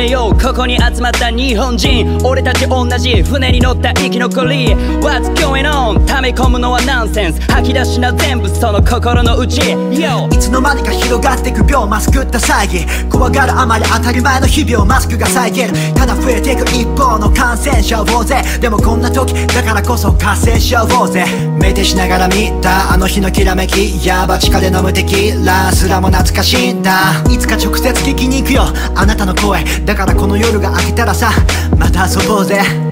めようここに集まった日本人俺たち同じ船に乗った生き残り。What's going on? 溜め込むのはナンセンス。吐き出しな全部その心の内。Yo! いつの間にか広がってく病マスクった騒ぎ怖がるあまり当たり前の日々をマスクが遮るただ増えていく一方の感染者を大勢でもこんな時だからこそ活性しゃおうぜ。酩酊しながら見た。あの日のきらめき。やば地下で飲むテキーラすらも懐かしいんだ。いつか直接聞きに行くよ。あなたの声。だからこの夜が明けたらさ。また遊ぼうぜ。